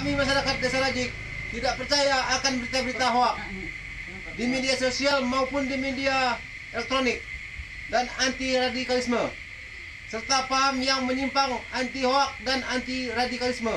kami masyarakat desa Rajik tidak percaya akan berita-berita hoax di media sosial maupun di media elektronik dan anti radikalisme serta paham yang menyimpang anti hoax dan anti radikalisme.